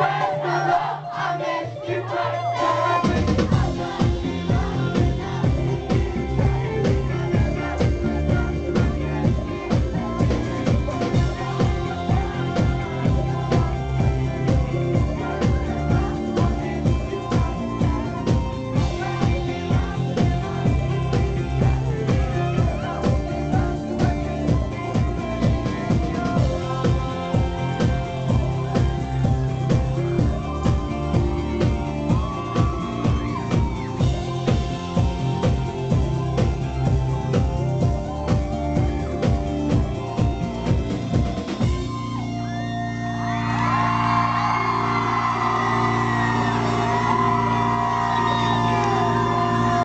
Super, the I miss.